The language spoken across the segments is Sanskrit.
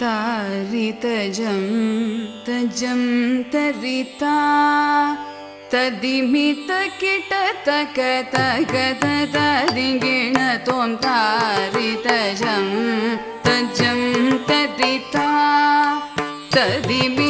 तारितजं तजं तरिता। तदिमितकिटतकतगतदिगिण त्वं तारितजं तजं तरिता। तदिमितकिटतकतगतदिगिण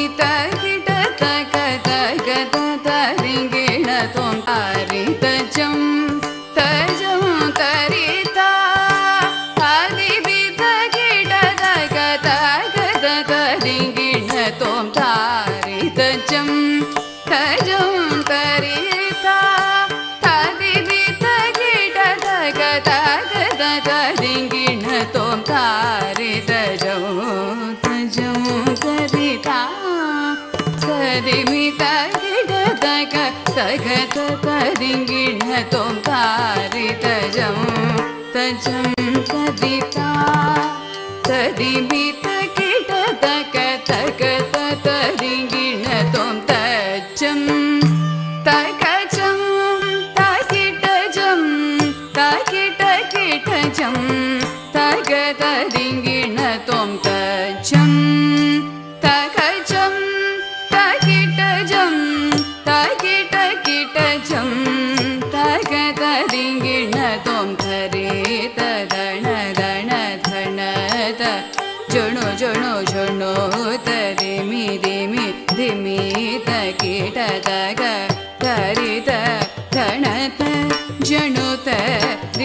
त्वं तारितजं तजं तगत तदिगिण त्वं तारितजं तजं तदिमितगिडतक तगत तदिगिण तगजं तगिटजं तगिटगिटजं तगतदिगिण त्वं धरे तदण दण धणत जणो जणो जणो तरिमि दिमि धिमि तगिट तग तरित धणत जणुत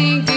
think